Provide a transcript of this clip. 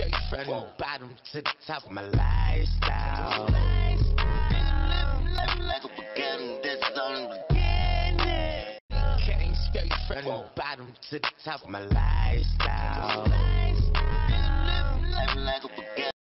Okay, from the bottom to the top of my lifestyle. Came straight from the bottom to the top of my lifestyle.